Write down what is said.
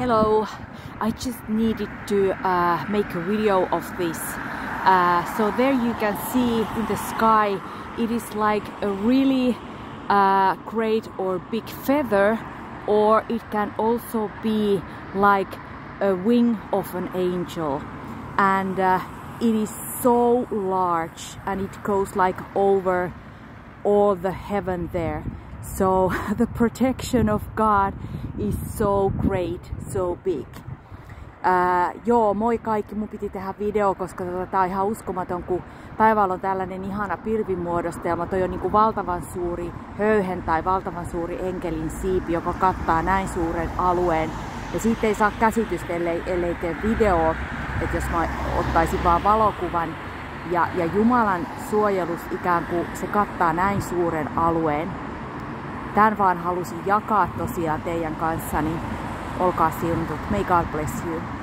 Hello, I just needed to uh, make a video of this. Uh, so there you can see in the sky, it is like a really uh, great or big feather or it can also be like a wing of an angel. And uh, it is so large and it goes like over all the heaven there so the protection of God is so great, so big. Ää, joo, moi kaikki. Mun piti tehdä video, koska tota, tää on ihan uskomaton, kun taivaalla on tällainen ihana pilvimuodostelma. Toi on niinku valtavan suuri höyhen tai valtavan suuri enkelin siipi, joka kattaa näin suuren alueen. Ja siitä ei saa käsitystä, ellei, ellei tee video, että jos mä ottaisin vaan valokuvan. Ja, ja Jumalan suojelus ikään kuin se kattaa näin suuren alueen Tän vaan halusin jakaa tosiaan teidän kanssa, niin olkaa siunatut. May God bless you.